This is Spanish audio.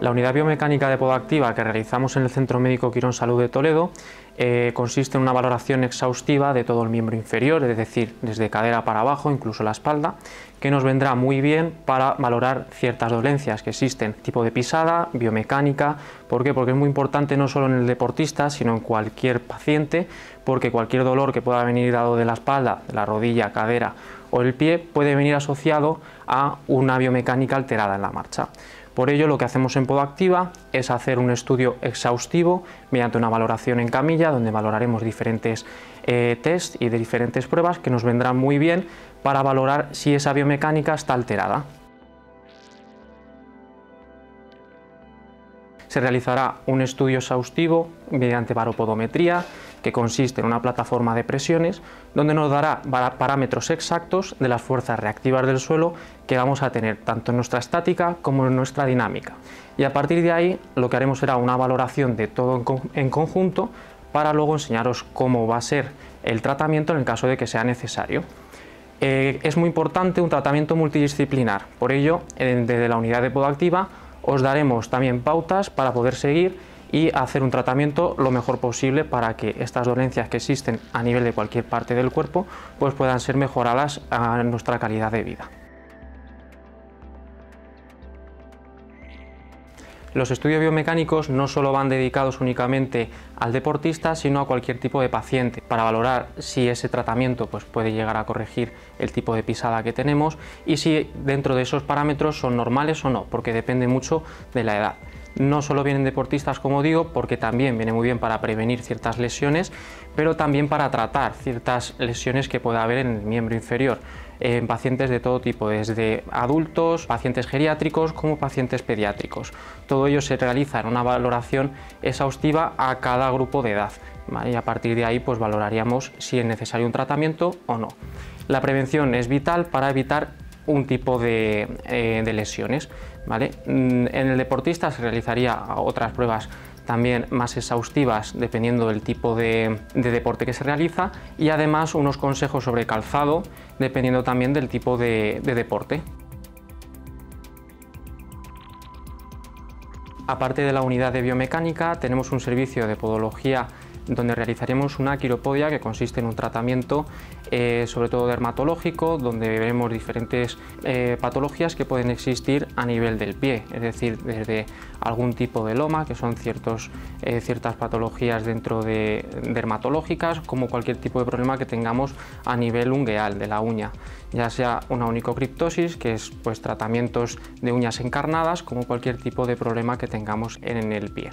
La unidad biomecánica de podoactiva que realizamos en el Centro Médico Quirón Salud de Toledo eh, consiste en una valoración exhaustiva de todo el miembro inferior, es decir, desde cadera para abajo, incluso la espalda, que nos vendrá muy bien para valorar ciertas dolencias que existen, tipo de pisada, biomecánica. ¿Por qué? Porque es muy importante no solo en el deportista, sino en cualquier paciente, porque cualquier dolor que pueda venir dado de la espalda, de la rodilla, cadera o el pie puede venir asociado a una biomecánica alterada en la marcha. Por ello, lo que hacemos en Podoactiva es hacer un estudio exhaustivo mediante una valoración en camilla, donde valoraremos diferentes eh, test y de diferentes pruebas que nos vendrán muy bien para valorar si esa biomecánica está alterada. Se realizará un estudio exhaustivo mediante baropodometría, que consiste en una plataforma de presiones donde nos dará parámetros exactos de las fuerzas reactivas del suelo que vamos a tener tanto en nuestra estática como en nuestra dinámica. Y a partir de ahí lo que haremos será una valoración de todo en conjunto para luego enseñaros cómo va a ser el tratamiento en el caso de que sea necesario. Eh, es muy importante un tratamiento multidisciplinar, por ello desde la unidad de podoactiva os daremos también pautas para poder seguir y hacer un tratamiento lo mejor posible para que estas dolencias que existen a nivel de cualquier parte del cuerpo pues puedan ser mejoradas a nuestra calidad de vida. Los estudios biomecánicos no solo van dedicados únicamente al deportista, sino a cualquier tipo de paciente, para valorar si ese tratamiento pues, puede llegar a corregir el tipo de pisada que tenemos y si dentro de esos parámetros son normales o no, porque depende mucho de la edad. No solo vienen deportistas, como digo, porque también viene muy bien para prevenir ciertas lesiones, pero también para tratar ciertas lesiones que pueda haber en el miembro inferior en pacientes de todo tipo, desde adultos, pacientes geriátricos como pacientes pediátricos. Todo ello se realiza en una valoración exhaustiva a cada grupo de edad y a partir de ahí pues valoraríamos si es necesario un tratamiento o no. La prevención es vital para evitar un tipo de, eh, lesiones. ¿vale? Mm, en el deportista se realizaría otras pruebas también más exhaustivas dependiendo del tipo de, deporte que se realiza y además unos consejos sobre calzado dependiendo también del tipo de, de deporte. Aparte de la unidad de biomecánica, tenemos un servicio de podología donde realizaremos una quiropodia que consiste en un tratamiento eh, sobre todo dermatológico, donde veremos diferentes eh, patologías que pueden existir a nivel del pie, es decir, desde algún tipo de loma, que son ciertos, eh, ciertas patologías dentro de dermatológicas, como cualquier tipo de problema que tengamos a nivel ungueal de la uña, ya sea una onicocriptosis, que es pues tratamientos de uñas encarnadas, como cualquier tipo de problema que tengamos en el pie.